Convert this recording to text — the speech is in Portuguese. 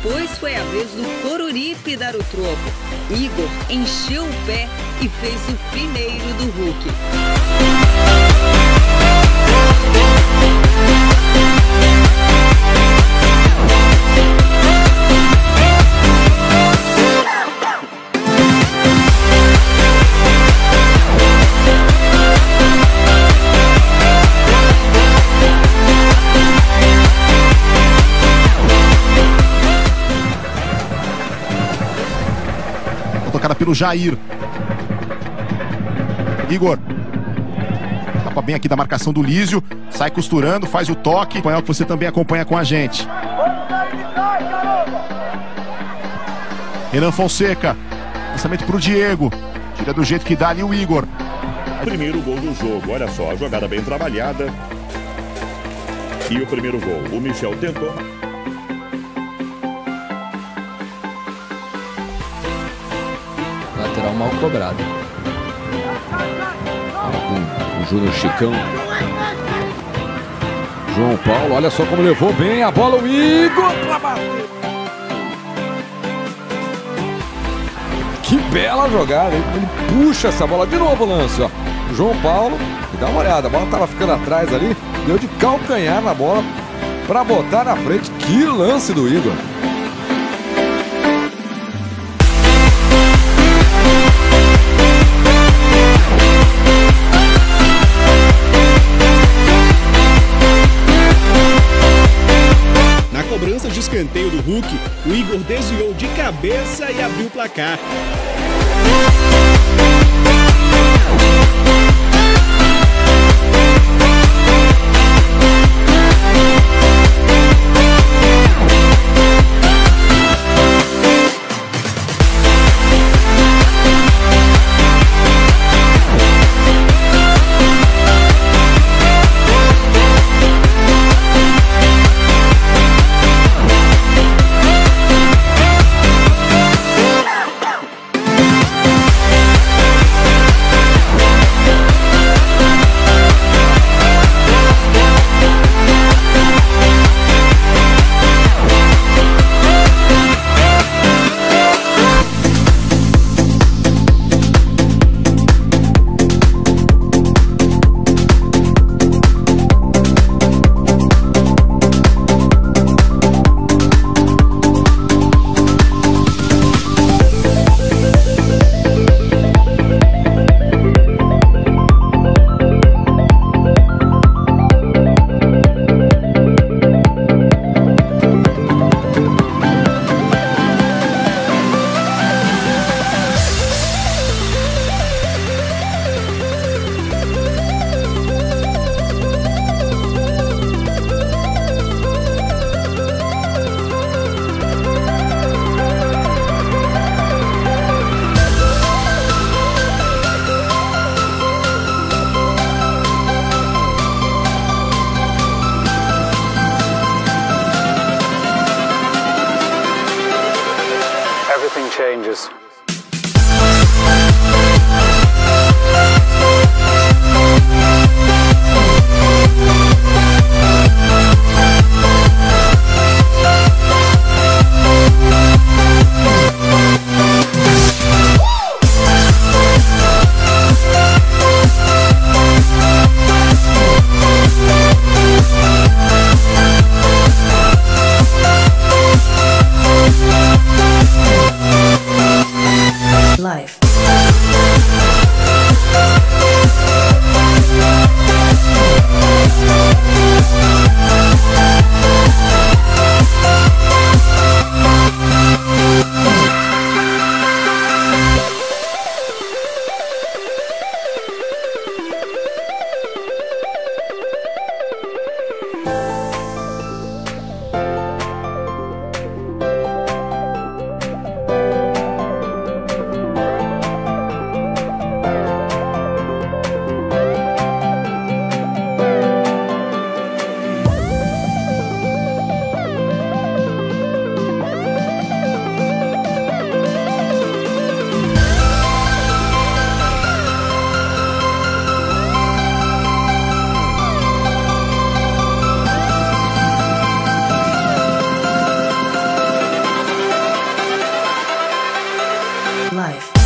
Depois foi a vez do Coruripe dar o troco. Igor encheu o pé e fez o primeiro do Hulk. Pelo Jair. Igor. Tapa bem aqui da marcação do Lísio. Sai costurando, faz o toque. Espanhol que você também acompanha com a gente. Renan Fonseca. Lançamento pro Diego. Tira do jeito que dá ali o Igor. Primeiro gol do jogo. Olha só, a jogada bem trabalhada. E o primeiro gol. O Michel tentou. Mal cobrado. Com o Júnior Chicão. João Paulo, olha só como levou bem a bola o Igor pra bater. Que bela jogada, ele puxa essa bola de novo o lance, ó. João Paulo, dá uma olhada, a bola tava ficando atrás ali, deu de calcanhar na bola para botar na frente. Que lance do Igor. Escanteio do Hulk, o Igor desviou de cabeça e abriu o placar. life.